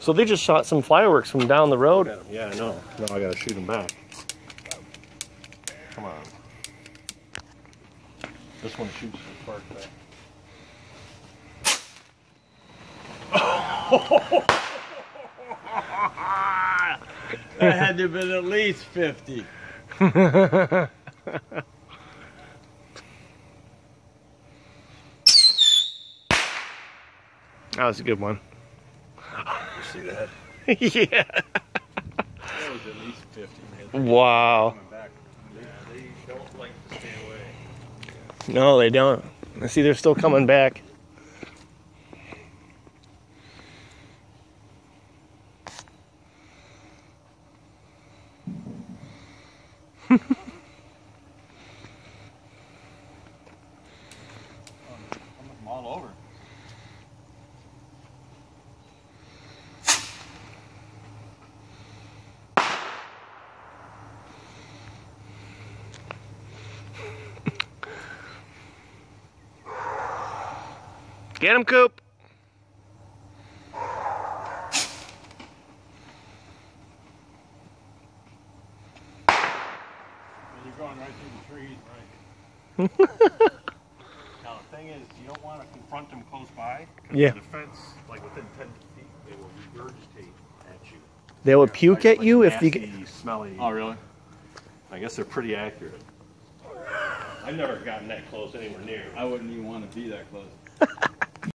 So they just shot some fireworks from down the road. Got 'em. Yeah, I know. Now I gotta shoot them back. Come on. This one shoots the spark back. That had to have been at least 50. That was a good one. You see that? yeah. That was at least 50, man. Wow. Yeah, they don't like to stay away. No, they don't. I see they're still coming back. Coming from all over. Get him, Coop. You're going right through the trees, right? Now the thing is, you don't want to confront them close by. 'cause Yeah. The defense, like within 10 feet, they will regurgitate at you. They would puke Like- at like you if you get. smelly. Oh, really? I guess they're pretty accurate. I've never gotten that close anywhere near. I wouldn't even want to be that close.